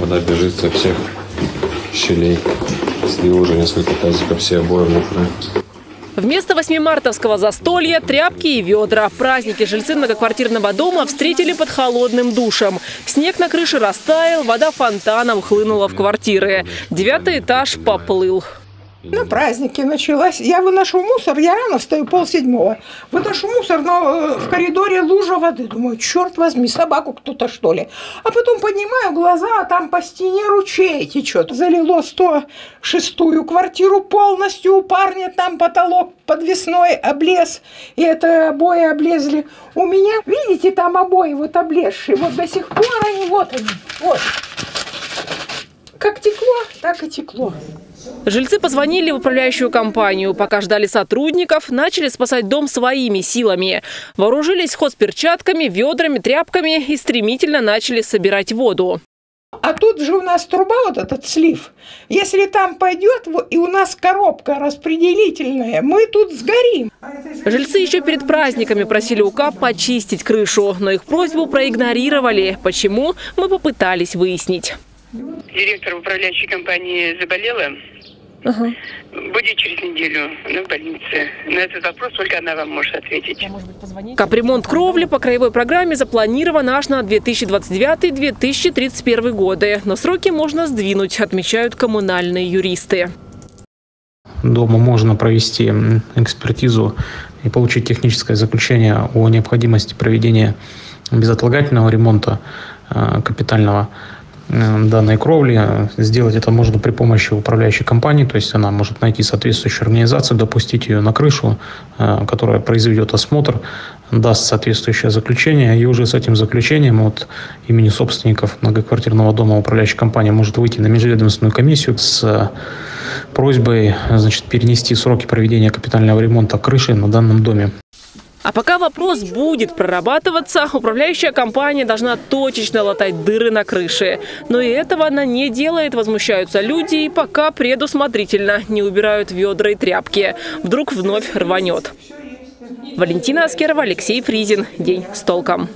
Вода бежит со всех щелей. Слил уже несколько тазиков, все обои мокрые. Вместо 8 мартовского застолья – тряпки и ведра. Праздники жильцы многоквартирного дома встретили под холодным душем. Снег на крыше растаял, вода фонтаном хлынула в квартиры. Девятый этаж поплыл. На празднике началась. Я выношу мусор, я рано встаю, пол седьмого. Выношу мусор, но э, в коридоре лужа воды. Думаю, черт возьми, собаку кто-то что ли. А потом поднимаю глаза, а там по стене ручей течет. Залило 106-ю квартиру полностью. У парня там потолок подвесной облез. И это обои облезли. У меня, видите, там обои вот облезшие. Вот до сих пор они, вот они, вот. Так и текло. Жильцы позвонили в управляющую компанию. Пока ждали сотрудников, начали спасать дом своими силами. Вооружились хозперчатками, ведрами, тряпками и стремительно начали собирать воду. А тут же у нас труба, вот этот слив. Если там пойдет, и у нас коробка распределительная, мы тут сгорим. Жильцы еще перед праздниками просили УКАП почистить крышу, но их просьбу проигнорировали. Почему? Мы попытались выяснить. Директор управляющей компании заболела. Ага. Будет через неделю на больнице. На этот вопрос только она вам может ответить. Капремонт кровли по краевой программе запланирован аж на 2029-2031 годы. Но сроки можно сдвинуть, отмечают коммунальные юристы. Дома можно провести экспертизу и получить техническое заключение о необходимости проведения безотлагательного ремонта э, капитального данной кровли. Сделать это можно при помощи управляющей компании, то есть она может найти соответствующую организацию, допустить ее на крышу, э, которая произведет осмотр, даст соответствующее заключение, и уже с этим заключением от имени собственников многоквартирного дома управляющая компания может выйти на межведомственную комиссию с просьбой значит, перенести сроки проведения капитального ремонта крыши на данном доме. А пока вопрос будет прорабатываться, управляющая компания должна точечно латать дыры на крыше. Но и этого она не делает, возмущаются люди и пока предусмотрительно не убирают ведра и тряпки. Вдруг вновь рванет. Валентина Аскерова, Алексей Фризин. День с толком.